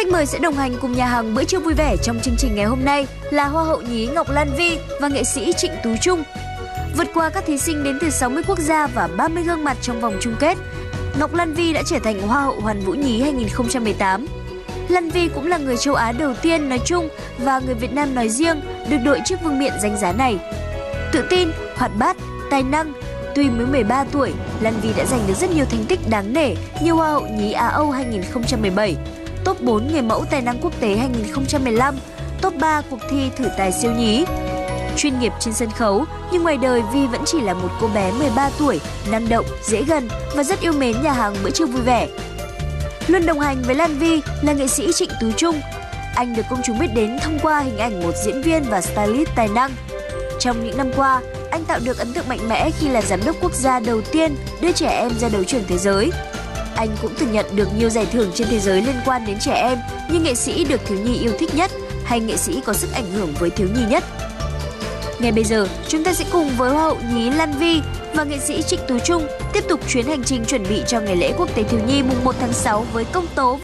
Khách mời sẽ đồng hành cùng nhà hàng bữa trưa vui vẻ trong chương trình ngày hôm nay là Hoa hậu nhí Ngọc Lan Vi và nghệ sĩ Trịnh Tú Trung. Vượt qua các thí sinh đến từ 60 quốc gia và 30 gương mặt trong vòng chung kết, Ngọc Lan Vi đã trở thành Hoa hậu Hoàn Vũ Nhí 2018. Lan Vi cũng là người châu Á đầu tiên nói chung và người Việt Nam nói riêng được đội chiếc vương miện danh giá này. Tự tin, hoạt bát, tài năng, tuy mới 13 tuổi, Lan Vi đã giành được rất nhiều thành tích đáng nể như Hoa hậu nhí Á Âu 2017, top 4 người mẫu tài năng quốc tế 2015, top 3 cuộc thi thử tài siêu nhí. Chuyên nghiệp trên sân khấu, nhưng ngoài đời Vi vẫn chỉ là một cô bé 13 tuổi, năng động, dễ gần và rất yêu mến nhà hàng bữa trưa vui vẻ. Luôn đồng hành với Lan Vi là nghệ sĩ Trịnh Tú Trung. Anh được công chúng biết đến thông qua hình ảnh một diễn viên và stylist tài năng. Trong những năm qua, anh tạo được ấn tượng mạnh mẽ khi là giám đốc quốc gia đầu tiên đưa trẻ em ra đấu trường thế giới. Anh cũng từng nhận được nhiều giải thưởng trên thế giới liên quan đến trẻ em như nghệ sĩ được thiếu nhi yêu thích nhất hay nghệ sĩ có sức ảnh hưởng với thiếu nhi nhất. Ngay bây giờ, chúng ta sẽ cùng với Hoa hậu nhí Lan Vi và nghệ sĩ Trịnh Tú Trung tiếp tục chuyến hành trình chuẩn bị cho ngày lễ quốc tế thiếu nhi mùng 1 tháng 6 với công tố